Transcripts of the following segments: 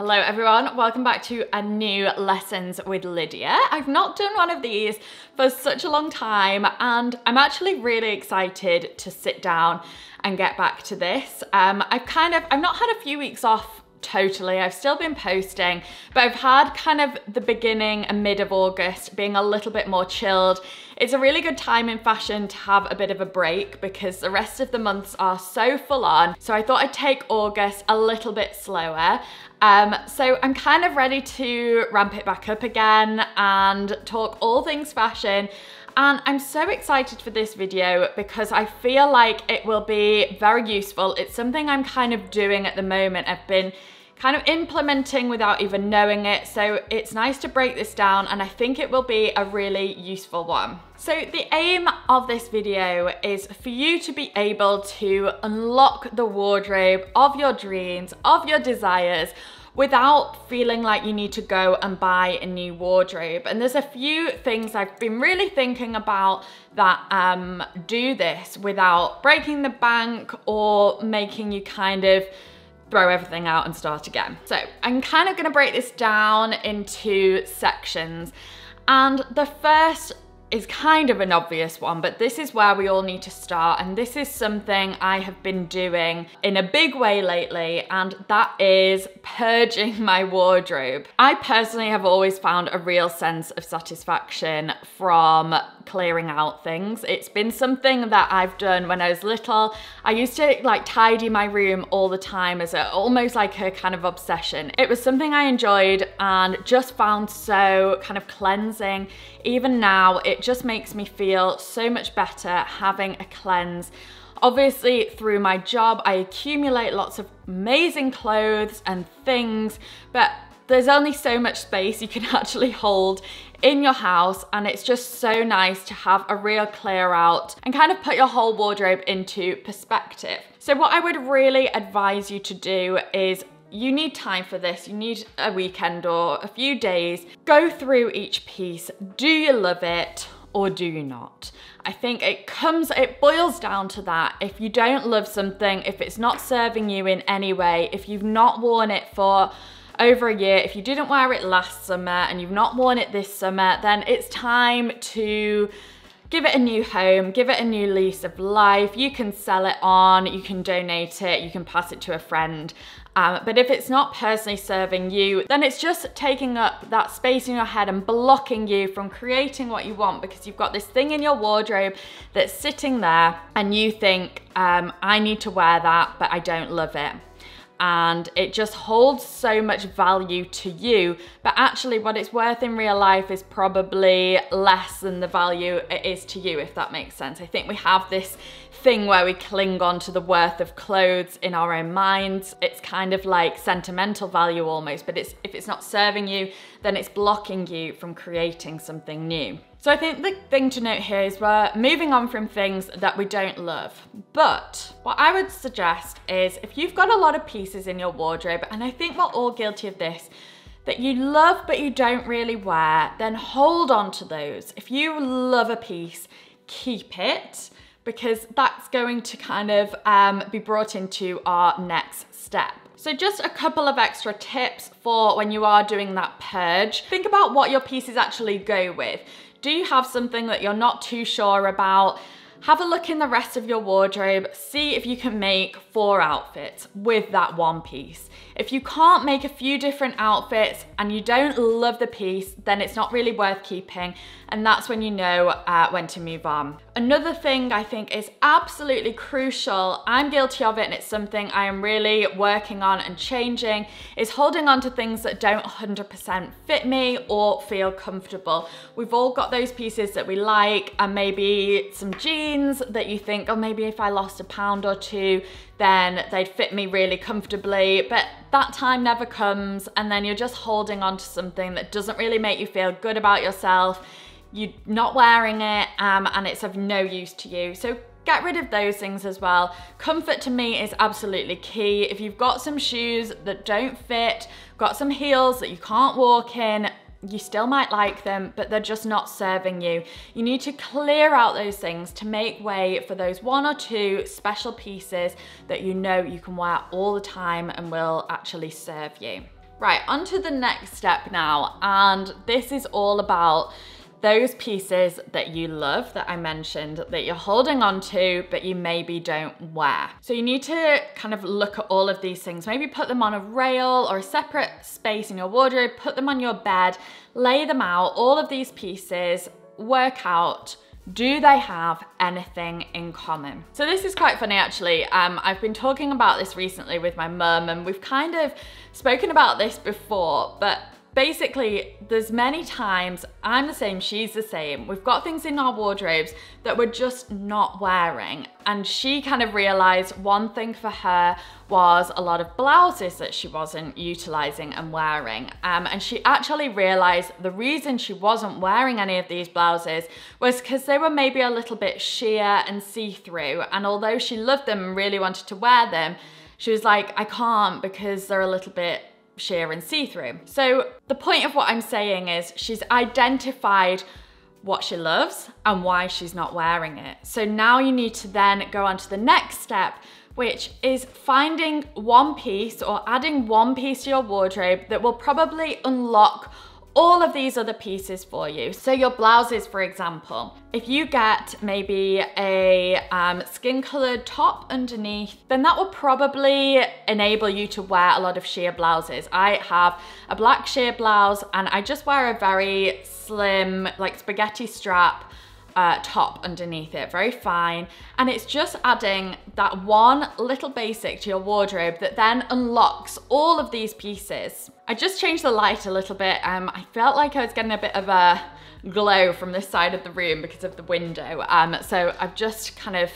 Hello everyone, welcome back to a new Lessons with Lydia. I've not done one of these for such a long time and I'm actually really excited to sit down and get back to this. Um, I've kind of, I've not had a few weeks off totally. I've still been posting, but I've had kind of the beginning and mid of August being a little bit more chilled. It's a really good time in fashion to have a bit of a break because the rest of the months are so full on. So I thought I'd take August a little bit slower. Um, so I'm kind of ready to ramp it back up again and talk all things fashion. And I'm so excited for this video because I feel like it will be very useful. It's something I'm kind of doing at the moment. I've been kind of implementing without even knowing it. So it's nice to break this down and I think it will be a really useful one. So the aim of this video is for you to be able to unlock the wardrobe of your dreams, of your desires, without feeling like you need to go and buy a new wardrobe. And there's a few things I've been really thinking about that um, do this without breaking the bank or making you kind of throw everything out and start again. So I'm kind of gonna break this down into sections. And the first is kind of an obvious one, but this is where we all need to start. And this is something I have been doing in a big way lately, and that is purging my wardrobe. I personally have always found a real sense of satisfaction from clearing out things. It's been something that I've done when I was little. I used to like tidy my room all the time as a, almost like a kind of obsession. It was something I enjoyed and just found so kind of cleansing. Even now, it just makes me feel so much better having a cleanse. Obviously, through my job, I accumulate lots of amazing clothes and things, but there's only so much space you can actually hold in your house and it's just so nice to have a real clear out and kind of put your whole wardrobe into perspective. So what I would really advise you to do is you need time for this. You need a weekend or a few days. Go through each piece. Do you love it or do you not? I think it comes, it boils down to that. If you don't love something, if it's not serving you in any way, if you've not worn it for over a year. If you didn't wear it last summer and you've not worn it this summer, then it's time to give it a new home, give it a new lease of life. You can sell it on, you can donate it, you can pass it to a friend. Um, but if it's not personally serving you, then it's just taking up that space in your head and blocking you from creating what you want because you've got this thing in your wardrobe that's sitting there and you think, um, I need to wear that, but I don't love it and it just holds so much value to you. But actually, what it's worth in real life is probably less than the value it is to you, if that makes sense. I think we have this thing where we cling on to the worth of clothes in our own minds. It's kind of like sentimental value almost, but it's if it's not serving you, then it's blocking you from creating something new. So I think the thing to note here is we're moving on from things that we don't love. But what I would suggest is if you've got a lot of pieces in your wardrobe, and I think we're all guilty of this, that you love but you don't really wear, then hold on to those. If you love a piece, keep it because that's going to kind of um, be brought into our next step. So just a couple of extra tips for when you are doing that purge. Think about what your pieces actually go with. Do you have something that you're not too sure about? Have a look in the rest of your wardrobe, see if you can make four outfits with that one piece. If you can't make a few different outfits and you don't love the piece, then it's not really worth keeping and that's when you know uh, when to move on. Another thing I think is absolutely crucial, I'm guilty of it and it's something I am really working on and changing, is holding on to things that don't 100% fit me or feel comfortable. We've all got those pieces that we like and maybe some jeans that you think, oh maybe if I lost a pound or two, then they'd fit me really comfortably, but that time never comes and then you're just holding on to something that doesn't really make you feel good about yourself you're not wearing it um, and it's of no use to you. So get rid of those things as well. Comfort to me is absolutely key. If you've got some shoes that don't fit, got some heels that you can't walk in, you still might like them, but they're just not serving you. You need to clear out those things to make way for those one or two special pieces that you know you can wear all the time and will actually serve you. Right, on to the next step now. And this is all about those pieces that you love that I mentioned that you're holding on to, but you maybe don't wear. So you need to kind of look at all of these things, maybe put them on a rail or a separate space in your wardrobe, put them on your bed, lay them out, all of these pieces, work out do they have anything in common? So this is quite funny actually. Um, I've been talking about this recently with my mum and we've kind of spoken about this before, but basically there's many times I'm the same, she's the same. We've got things in our wardrobes that we're just not wearing. And she kind of realized one thing for her was a lot of blouses that she wasn't utilizing and wearing. Um, and she actually realized the reason she wasn't wearing any of these blouses was because they were maybe a little bit sheer and see-through. And although she loved them and really wanted to wear them, she was like, I can't because they're a little bit sheer and see-through. So the point of what I'm saying is she's identified what she loves and why she's not wearing it. So now you need to then go on to the next step, which is finding one piece or adding one piece to your wardrobe that will probably unlock all of these other pieces for you. So your blouses, for example, if you get maybe a um, skin colored top underneath, then that will probably enable you to wear a lot of sheer blouses. I have a black sheer blouse and I just wear a very slim, like spaghetti strap uh, top underneath it, very fine. And it's just adding that one little basic to your wardrobe that then unlocks all of these pieces. I just changed the light a little bit. Um, I felt like I was getting a bit of a glow from this side of the room because of the window. Um, so I've just kind of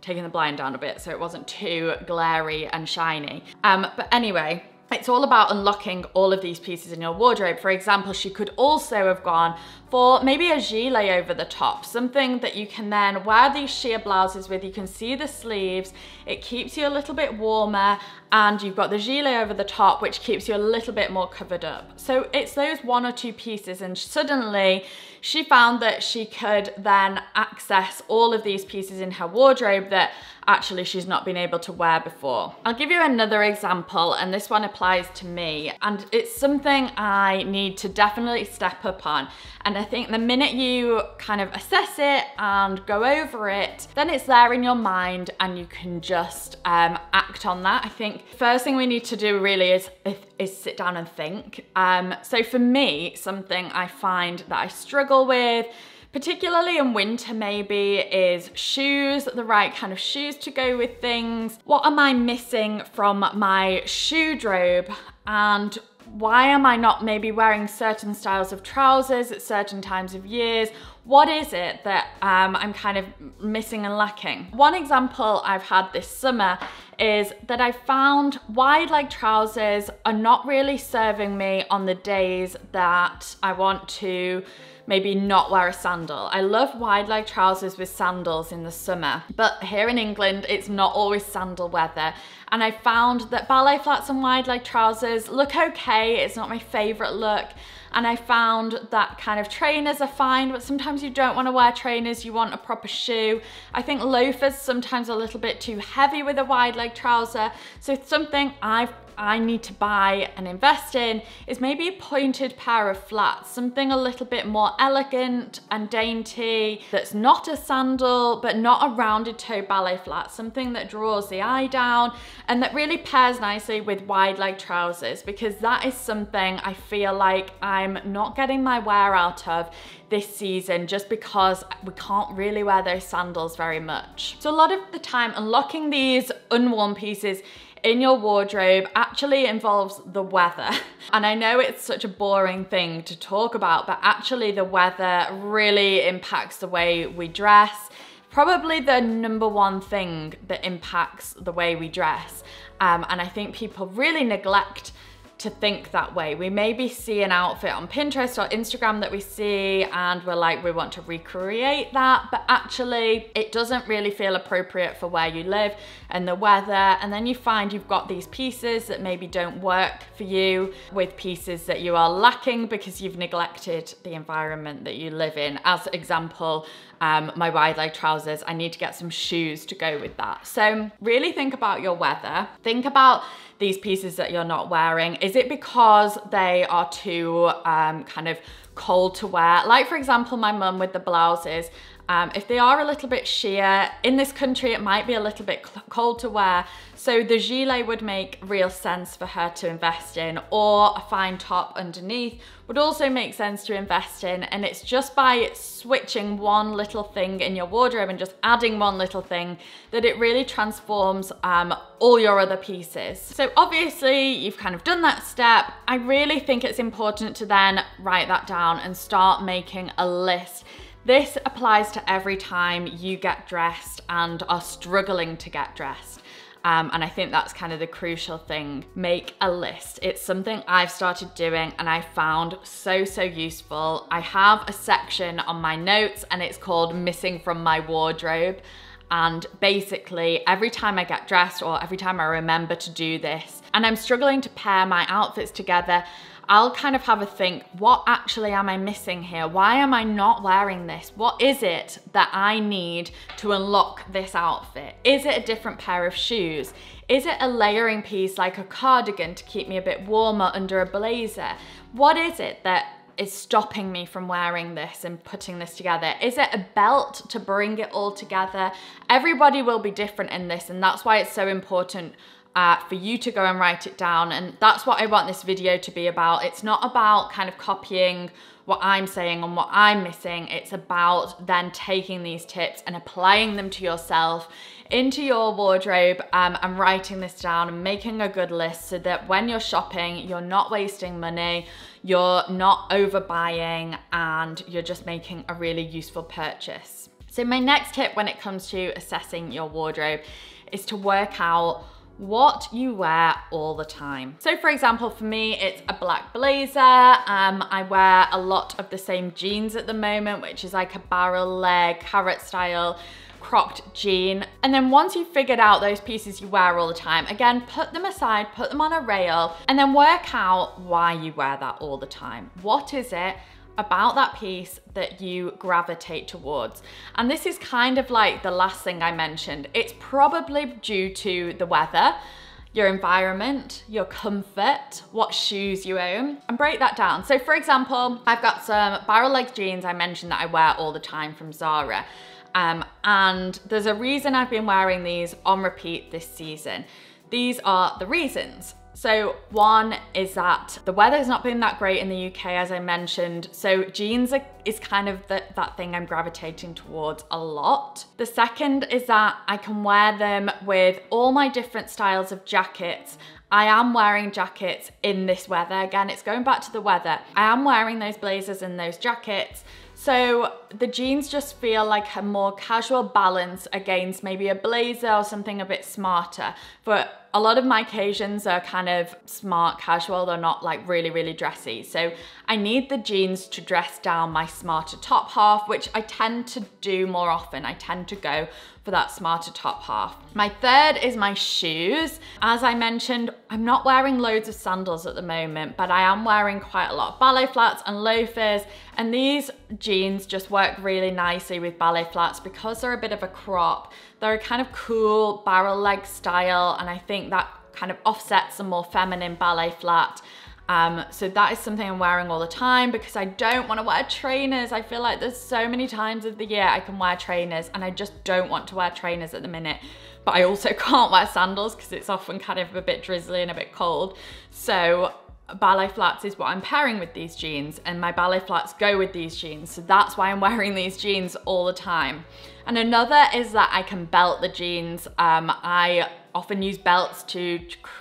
taken the blind down a bit so it wasn't too glary and shiny. Um, but anyway, it's all about unlocking all of these pieces in your wardrobe. For example, she could also have gone for maybe a gilet over the top, something that you can then wear these sheer blouses with. You can see the sleeves, it keeps you a little bit warmer, and you've got the gilet over the top, which keeps you a little bit more covered up. So it's those one or two pieces, and suddenly she found that she could then access all of these pieces in her wardrobe that actually she's not been able to wear before. I'll give you another example, and this one applies to me, and it's something I need to definitely step up on. And I think the minute you kind of assess it and go over it, then it's there in your mind and you can just um, act on that. I think first thing we need to do really is, is sit down and think. Um, so for me, something I find that I struggle with particularly in winter maybe, is shoes, the right kind of shoes to go with things. What am I missing from my shoe drobe? And why am I not maybe wearing certain styles of trousers at certain times of years? What is it that um, I'm kind of missing and lacking? One example I've had this summer is that I found wide leg trousers are not really serving me on the days that I want to maybe not wear a sandal. I love wide leg trousers with sandals in the summer, but here in England, it's not always sandal weather. And I found that ballet flats and wide leg trousers look okay. It's not my favorite look. And I found that kind of trainers are fine, but sometimes you don't want to wear trainers, you want a proper shoe. I think loafers sometimes a little bit too heavy with a wide leg trouser. So it's something I've I need to buy and invest in is maybe a pointed pair of flats, something a little bit more elegant and dainty that's not a sandal but not a rounded toe ballet flat, something that draws the eye down and that really pairs nicely with wide leg trousers because that is something I feel like I'm not getting my wear out of this season just because we can't really wear those sandals very much. So a lot of the time unlocking these unworn pieces in your wardrobe actually involves the weather. And I know it's such a boring thing to talk about, but actually the weather really impacts the way we dress. Probably the number one thing that impacts the way we dress. Um, and I think people really neglect to think that way. We maybe see an outfit on Pinterest or Instagram that we see and we're like, we want to recreate that, but actually it doesn't really feel appropriate for where you live and the weather. And then you find you've got these pieces that maybe don't work for you with pieces that you are lacking because you've neglected the environment that you live in. As example, um, my wide leg trousers, I need to get some shoes to go with that. So really think about your weather. Think about these pieces that you're not wearing? Is it because they are too um, kind of cold to wear? Like for example, my mum with the blouses, um, if they are a little bit sheer, in this country it might be a little bit cold to wear, so the gilet would make real sense for her to invest in, or a fine top underneath would also make sense to invest in, and it's just by switching one little thing in your wardrobe and just adding one little thing that it really transforms um, all your other pieces. So obviously you've kind of done that step. I really think it's important to then write that down and start making a list this applies to every time you get dressed and are struggling to get dressed. Um, and I think that's kind of the crucial thing. Make a list. It's something I've started doing and I found so, so useful. I have a section on my notes and it's called Missing from My Wardrobe. And basically, every time I get dressed or every time I remember to do this, and I'm struggling to pair my outfits together, I'll kind of have a think, what actually am I missing here? Why am I not wearing this? What is it that I need to unlock this outfit? Is it a different pair of shoes? Is it a layering piece like a cardigan to keep me a bit warmer under a blazer? What is it that is stopping me from wearing this and putting this together? Is it a belt to bring it all together? Everybody will be different in this and that's why it's so important uh, for you to go and write it down. And that's what I want this video to be about. It's not about kind of copying what I'm saying and what I'm missing. It's about then taking these tips and applying them to yourself into your wardrobe um, and writing this down and making a good list so that when you're shopping, you're not wasting money, you're not overbuying, and you're just making a really useful purchase. So my next tip when it comes to assessing your wardrobe is to work out what you wear all the time. So for example, for me, it's a black blazer. Um, I wear a lot of the same jeans at the moment, which is like a barrel leg, carrot style, cropped jean. And then once you've figured out those pieces you wear all the time, again, put them aside, put them on a rail, and then work out why you wear that all the time. What is it about that piece that you gravitate towards. And this is kind of like the last thing I mentioned. It's probably due to the weather, your environment, your comfort, what shoes you own, and break that down. So for example, I've got some barrel leg jeans I mentioned that I wear all the time from Zara. Um, and there's a reason I've been wearing these on repeat this season. These are the reasons. So one is that the weather's not been that great in the UK, as I mentioned. So jeans are, is kind of the, that thing I'm gravitating towards a lot. The second is that I can wear them with all my different styles of jackets I am wearing jackets in this weather. Again, it's going back to the weather. I am wearing those blazers and those jackets. So the jeans just feel like a more casual balance against maybe a blazer or something a bit smarter. But a lot of my occasions are kind of smart casual. They're not like really, really dressy. So I need the jeans to dress down my smarter top half, which I tend to do more often. I tend to go for that smarter top half. My third is my shoes. As I mentioned, I'm not wearing loads of sandals at the moment, but I am wearing quite a lot of ballet flats and loafers. And these jeans just work really nicely with ballet flats because they're a bit of a crop. They're a kind of cool barrel leg style and I think that kind of offsets a more feminine ballet flat. Um, so that is something I'm wearing all the time because I don't want to wear trainers. I feel like there's so many times of the year I can wear trainers and I just don't want to wear trainers at the minute. But I also can't wear sandals because it's often kind of a bit drizzly and a bit cold. So ballet flats is what I'm pairing with these jeans and my ballet flats go with these jeans. So that's why I'm wearing these jeans all the time. And another is that I can belt the jeans. Um, I often use belts to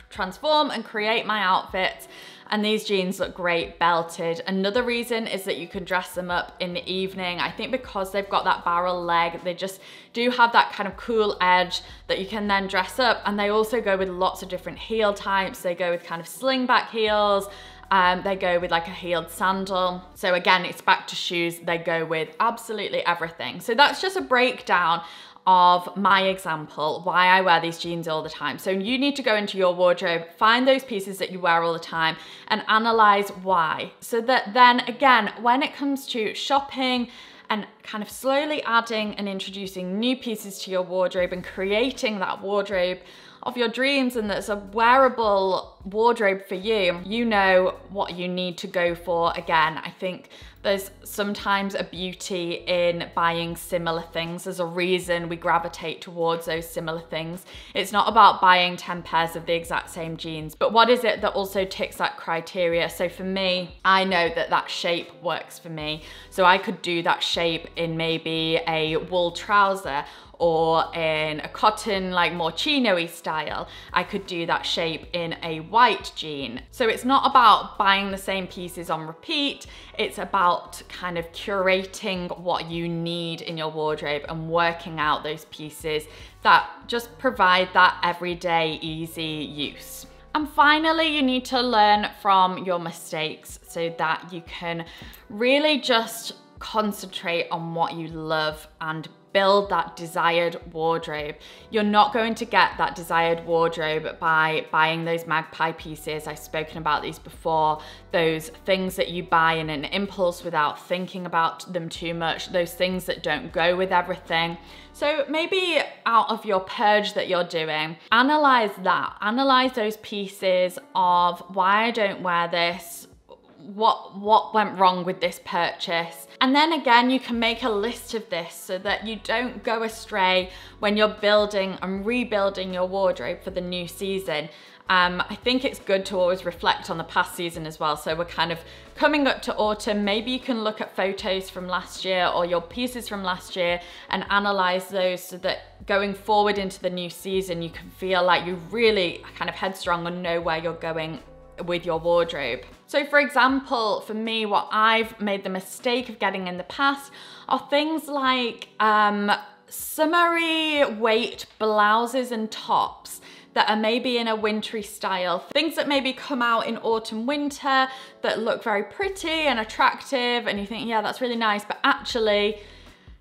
transform and create my outfits and these jeans look great belted. Another reason is that you can dress them up in the evening. I think because they've got that barrel leg, they just do have that kind of cool edge that you can then dress up. And they also go with lots of different heel types. They go with kind of slingback heels, um, they go with like a heeled sandal. So again, it's back to shoes. They go with absolutely everything. So that's just a breakdown of my example, why I wear these jeans all the time. So you need to go into your wardrobe, find those pieces that you wear all the time and analyze why. So that then again, when it comes to shopping and kind of slowly adding and introducing new pieces to your wardrobe and creating that wardrobe of your dreams and that's a wearable wardrobe for you, you know what you need to go for. Again, I think there's sometimes a beauty in buying similar things. There's a reason we gravitate towards those similar things. It's not about buying 10 pairs of the exact same jeans, but what is it that also ticks that criteria? So for me, I know that that shape works for me. So I could do that shape in maybe a wool trouser or in a cotton like more chino-y style, I could do that shape in a white jean. So it's not about buying the same pieces on repeat, it's about kind of curating what you need in your wardrobe and working out those pieces that just provide that everyday easy use. And finally, you need to learn from your mistakes so that you can really just concentrate on what you love and build that desired wardrobe. You're not going to get that desired wardrobe by buying those magpie pieces. I've spoken about these before. Those things that you buy in an impulse without thinking about them too much. Those things that don't go with everything. So maybe out of your purge that you're doing, analyze that. Analyze those pieces of why I don't wear this, what what went wrong with this purchase. And then again, you can make a list of this so that you don't go astray when you're building and rebuilding your wardrobe for the new season. Um, I think it's good to always reflect on the past season as well. So we're kind of coming up to autumn. Maybe you can look at photos from last year or your pieces from last year and analyze those so that going forward into the new season, you can feel like you really kind of headstrong and know where you're going with your wardrobe. So for example, for me, what I've made the mistake of getting in the past are things like um, summery weight blouses and tops that are maybe in a wintry style. Things that maybe come out in autumn, winter that look very pretty and attractive and you think, yeah, that's really nice, but actually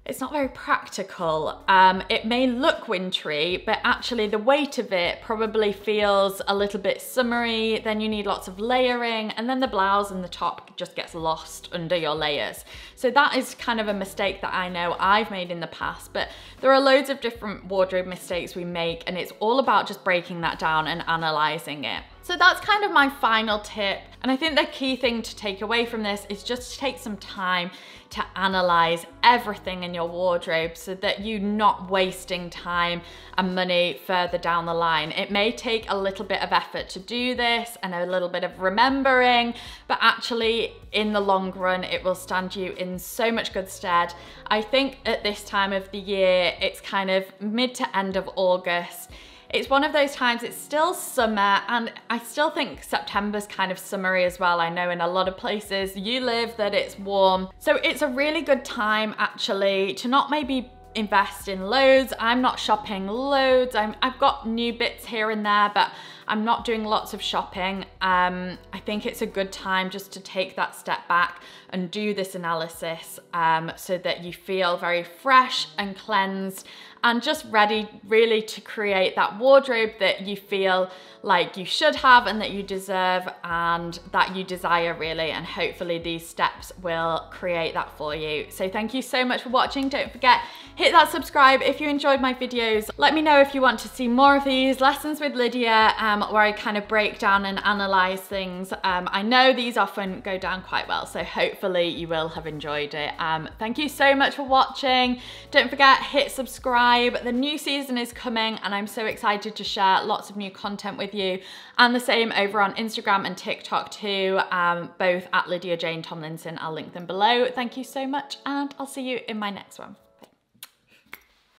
it's not very practical. Um, it may look wintry, but actually the weight of it probably feels a little bit summery. Then you need lots of layering and then the blouse and the top just gets lost under your layers. So that is kind of a mistake that I know I've made in the past, but there are loads of different wardrobe mistakes we make and it's all about just breaking that down and analyzing it. So that's kind of my final tip. And I think the key thing to take away from this is just to take some time to analyze everything in your wardrobe so that you're not wasting time and money further down the line. It may take a little bit of effort to do this and a little bit of remembering, but actually in the long run, it will stand you in so much good stead. I think at this time of the year, it's kind of mid to end of August, it's one of those times, it's still summer and I still think September's kind of summery as well. I know in a lot of places you live that it's warm. So it's a really good time actually to not maybe invest in loads. I'm not shopping loads. I'm, I've got new bits here and there, but I'm not doing lots of shopping. Um, I think it's a good time just to take that step back and do this analysis um, so that you feel very fresh and cleansed and just ready really to create that wardrobe that you feel like you should have and that you deserve and that you desire really and hopefully these steps will create that for you. So thank you so much for watching. Don't forget, hit that subscribe if you enjoyed my videos. Let me know if you want to see more of these lessons with Lydia um, where I kind of break down and analyze things. Um, I know these often go down quite well, so hopefully you will have enjoyed it. Um, thank you so much for watching. Don't forget, hit subscribe. The new season is coming and I'm so excited to share lots of new content with you. And the same over on Instagram and TikTok too, um, both at Lydia Jane Tomlinson. I'll link them below. Thank you so much and I'll see you in my next one.